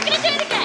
I'm gonna do it again.